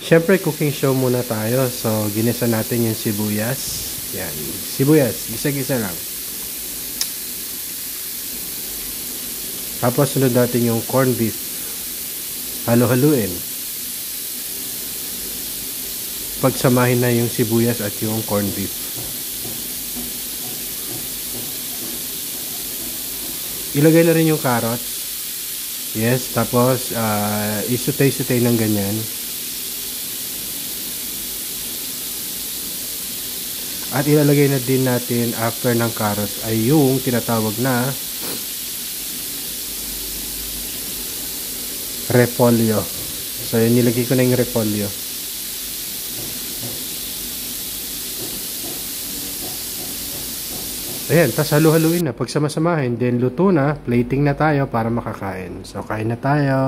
Siyempre, cooking show muna tayo. So, ginisa natin yung sibuyas. Yan. Sibuyas. Gisa-gisa lang. Tapos, sunod natin yung corned beef. Halo-haluin. Pagsamahin na yung sibuyas at yung corned beef. Ilagay na rin yung carrots. Yes, tapos uh, isutay-sutay ng ganyan. At ilalagay na din natin after ng carrots ay yung tinatawag na repolyo. So, yun, nilagay ko na yung repolyo. Ayan, tapos halu-haluin na. Pag samasamahin, then luto na, plating na tayo para makakain. So, kain na tayo.